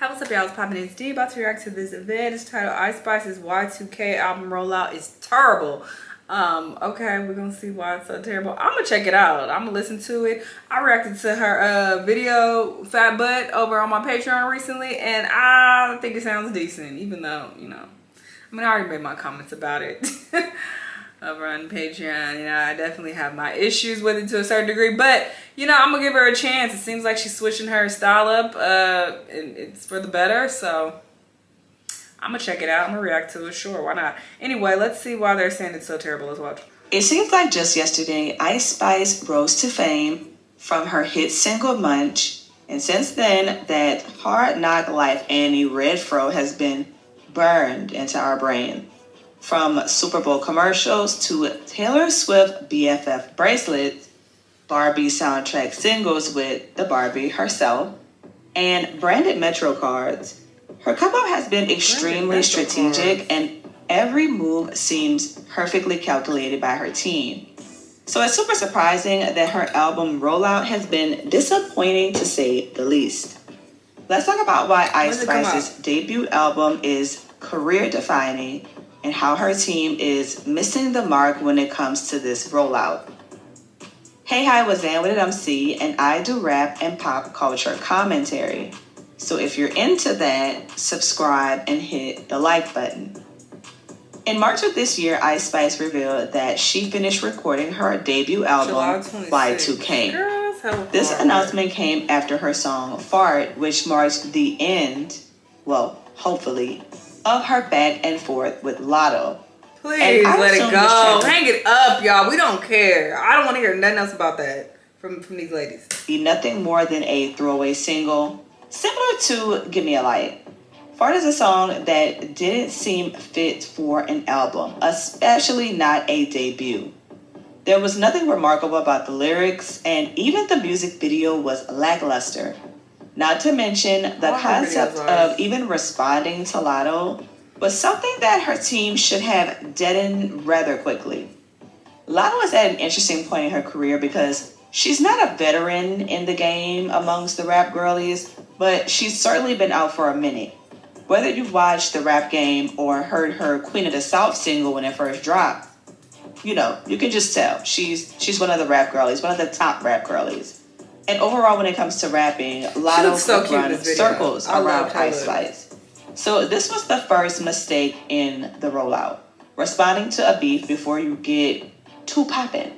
Hey, what's up, y'all? It's Poppin' It's Dee. About to react to this vid. It's titled Ice Spice's Y2K album rollout is terrible. Um, okay, we're gonna see why it's so terrible. I'm gonna check it out. I'm gonna listen to it. I reacted to her uh, video, Phat Butt, over on my Patreon recently, and I think it sounds decent, even though, you know, I mean, I already made my comments about it. over on Patreon. You know, I definitely have my issues with it to a certain degree, but you know, I'm gonna give her a chance. It seems like she's switching her style up, uh, and it's for the better. So I'm gonna check it out. I'm gonna react to it. Sure, why not? Anyway, let's see why they're saying it's so terrible. Let's watch. It seems like just yesterday, Ice Spice rose to fame from her hit single Munch, and since then, that hard knock life Annie Redfro has been burned into our brain. From Super Bowl commercials to Taylor Swift BFF bracelets, Barbie soundtrack singles with the Barbie herself, and branded Metro cards, her come up has been extremely strategic and every move seems perfectly calculated by her team. So it's super surprising that her album rollout has been disappointing to say the least. Let's talk about why Ice Spice's debut album is career defining and how her team is missing the mark when it comes to this rollout. Hey Hi was Zan with MC, and I do rap and pop culture commentary. So if you're into that, subscribe and hit the like button. In March of this year, Ice Spice revealed that she finished recording her debut album, Y2K. Girl, this announcement came after her song Fart, which marks the end, well, hopefully, of her back and forth with Latto. Please let it go. Hang it up, y'all. We don't care. I don't want to hear nothing else about that from, from these ladies. Be nothing more than a throwaway single, similar to Gimmie a Light. Fart is a song that didn't seem fit for an album, especially not a debut. There was nothing remarkable about the lyrics, and even the music video was lackluster. Not to mention the concept of even responding to Latto was something that her team should have deadened rather quickly. Latto is at an interesting point in her career because she's not a veteran in the game amongst the rap girlies, but she's certainly been out for a minute. Whether you've watched the rap game or heard her Queen of the South single when it first dropped, you know, you can just tell she's she's one of the rap girlies, one of the top rap girlies. And overall, when it comes to rapping, Latto so run circles I around Ice Spice. So this was the first mistake in the rollout. Responding to a beef before you get too poppin'.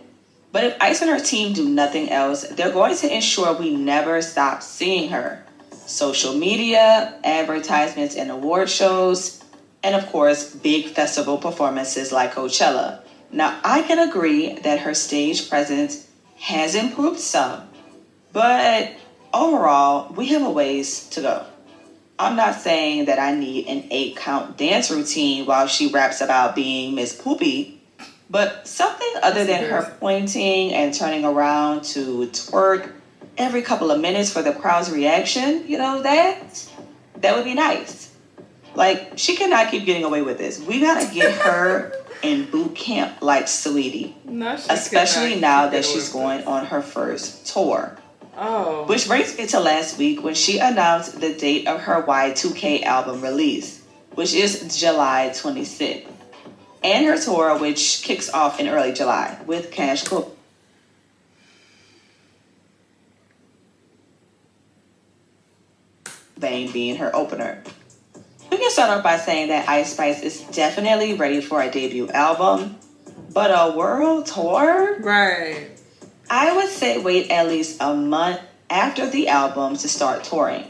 But if Ice and her team do nothing else, they're going to ensure we never stop seeing her. Social media, advertisements and award shows, and of course, big festival performances like Coachella. Now, I can agree that her stage presence has improved some, but overall, we have a ways to go. I'm not saying that I need an eight count dance routine while she raps about being Miss Poopy, but something other than her pointing and turning around to twerk every couple of minutes for the crowd's reaction, you know, that that would be nice. Like she cannot keep getting away with this. We gotta get her in boot camp like sweetie. No, especially now that she's going on her first tour. Oh. Which brings me to last week when she announced the date of her Y2K album release, which is July 26th, and her tour, which kicks off in early July with Cash Cook. Vein being her opener. We can start off by saying that Ice Spice is definitely ready for a debut album, but a world tour? Right. I would say wait at least a month after the album to start touring.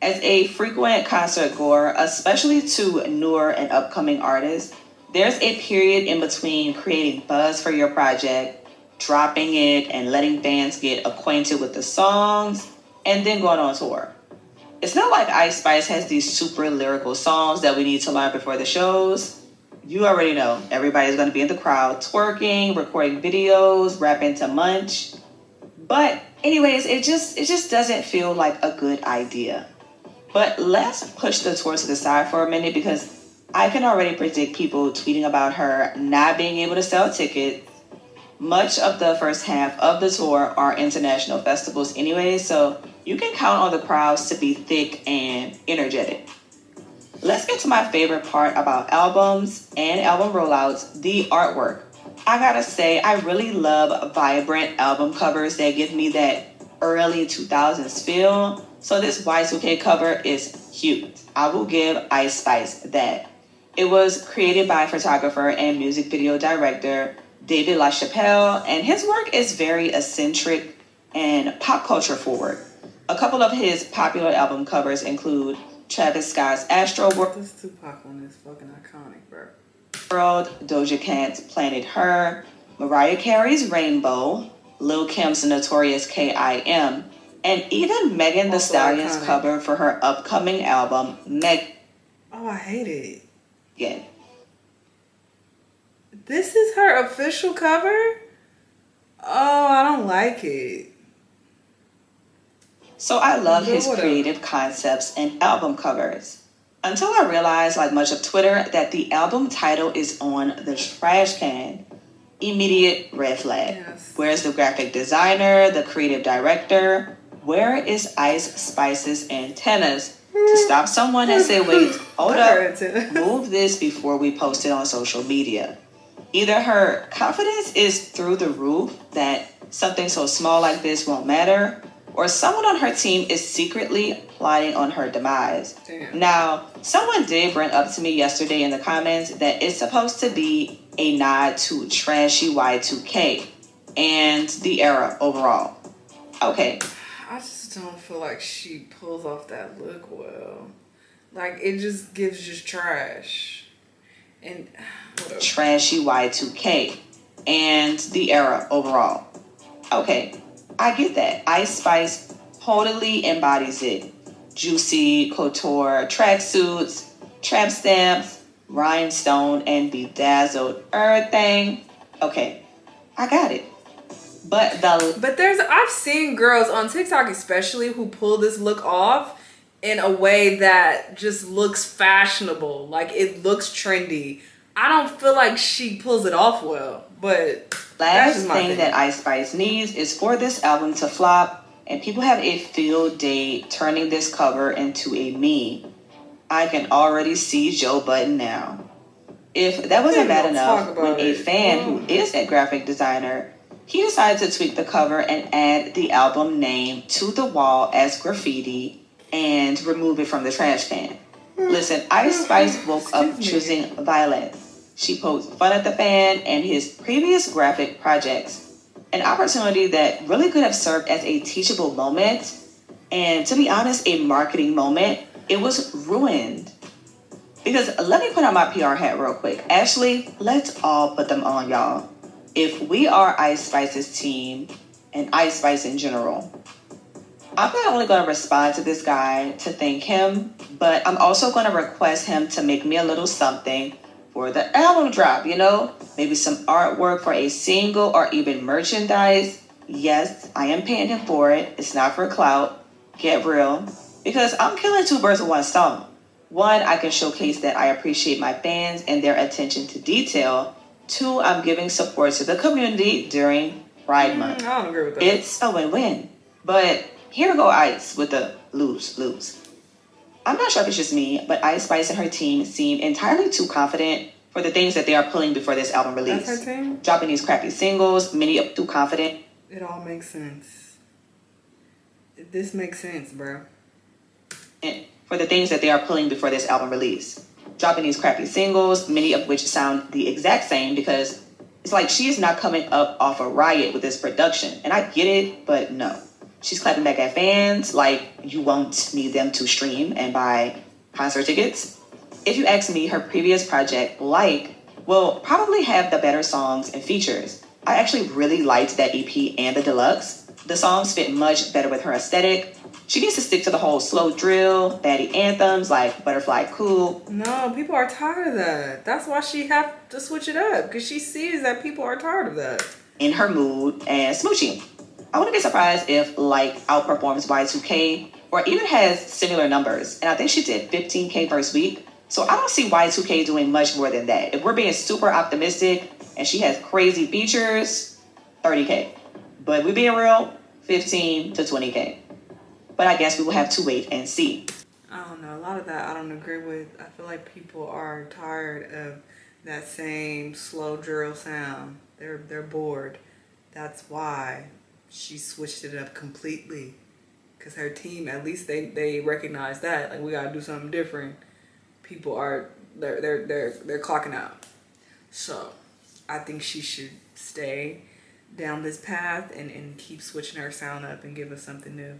As a frequent concert goer, especially to newer and upcoming artists, there's a period in between creating buzz for your project, dropping it, and letting fans get acquainted with the songs, and then going on tour. It's not like Ice Spice has these super lyrical songs that we need to learn before the shows you already know everybody's going to be in the crowd twerking, recording videos, rapping to Munch. But anyways, it just it just doesn't feel like a good idea. But let's push the tour to the side for a minute because I can already predict people tweeting about her not being able to sell tickets. Much of the first half of the tour are international festivals anyway, so you can count on the crowds to be thick and energetic. Let's get to my favorite part about albums and album rollouts the artwork. I gotta say, I really love vibrant album covers that give me that early 2000s feel. So this Y2K cover is huge. I will give Ice Spice that. It was created by photographer and music video director David LaChapelle, and his work is very eccentric and pop culture forward. A couple of his popular album covers include Travis Scott's Astroworld. This Tupac one is fucking iconic, bro. World, Doja Cat's Planet Her, Mariah Carey's Rainbow, Lil Kim's Notorious K.I.M., and even Megan Thee Stallion's iconic. cover for her upcoming album, Meg. Oh, I hate it. Yeah. This is her official cover? Oh, I don't like it. So I love his creative concepts and album covers. Until I realized, like much of Twitter, that the album title is on the trash can. Immediate red flag. Yes. Where's the graphic designer, the creative director? Where is Ice Spice's antennas to stop someone and say, wait, hold up, move this before we post it on social media? Either her confidence is through the roof that something so small like this won't matter, or someone on her team is secretly plotting on her demise. Damn. Now, someone did bring up to me yesterday in the comments that it's supposed to be a nod to trashy Y2K and the era overall. Okay. I just don't feel like she pulls off that look well. Like it just gives just trash. And whatever. trashy Y2K and the era overall. Okay. I get that. Ice Spice totally embodies it. Juicy couture tracksuits, tramp stamps, rhinestone, and bedazzled everything. Okay, I got it. But the but there's I've seen girls on TikTok especially who pull this look off in a way that just looks fashionable. Like it looks trendy. I don't feel like she pulls it off well, but last thing, thing that Ice Spice needs is for this album to flop and people have a field day turning this cover into a meme. I can already see Joe Budden now. If that wasn't bad enough, when a fan mm. who is a graphic designer, he decided to tweak the cover and add the album name to the wall as graffiti and remove it from the trash can. Mm. Listen, Ice Spice woke up choosing violence. She poked fun at the fan and his previous graphic projects. An opportunity that really could have served as a teachable moment and, to be honest, a marketing moment. It was ruined. Because let me put on my PR hat real quick. Ashley, let's all put them on, y'all. If we are Ice Spice's team and Ice Spice in general, I'm not only going to respond to this guy to thank him, but I'm also going to request him to make me a little something for the album drop, you know? Maybe some artwork for a single or even merchandise. Yes, I am paying him for it. It's not for clout. Get real. Because I'm killing two birds with one stone. One, I can showcase that I appreciate my fans and their attention to detail. Two, I'm giving support to the community during Pride mm, Month. I don't agree with that. It's a win-win. But here go Ice with the lose, lose. I'm not sure if it's just me, but Ice Spice and her team seem entirely too confident for the things that they are pulling before this album release. That's her team? Dropping these crappy singles, many up too confident. It all makes sense. This makes sense, bro. And for the things that they are pulling before this album release. Dropping these crappy singles, many of which sound the exact same because it's like she is not coming up off a riot with this production. And I get it, but no. She's clapping back at fans like you won't need them to stream and buy concert tickets. If you ask me, her previous project, Like, will probably have the better songs and features. I actually really liked that EP and the deluxe. The songs fit much better with her aesthetic. She needs to stick to the whole slow drill, baddie anthems like Butterfly Cool. No, people are tired of that. That's why she have to switch it up because she sees that people are tired of that. In Ha Mood and smooching. I wouldn't be surprised if like outperforms Y2K or even has similar numbers. And I think she did 15K first week. So I don't see Y2K doing much more than that. If we're being super optimistic and she has crazy features, 30K. But we being real, 15 to 20K. but I guess we will have to wait and see. I don't know. A lot of that I don't agree with. I feel like people are tired of that same slow drill sound. They're they're bored. That's why she switched it up completely. Cause her team, at least they they recognize that like we gotta do something different. People are they're they're they're they're clocking out. So I think she should stay down this path and, and keep switching her sound up and give us something new.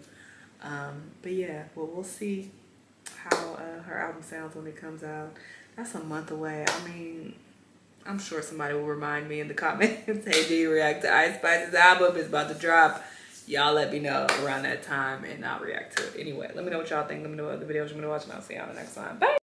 Um, but yeah, well, we'll see how uh, her album sounds when it comes out. That's a month away. I mean, I'm sure somebody will remind me in the comments. hey, do you react to Ice Spice's album? It's about to drop. Y'all let me know around that time and I'll react to it. Anyway, let me know what y'all think. Let me know what other videos you're going to watch and I'll see y'all the next time. Bye.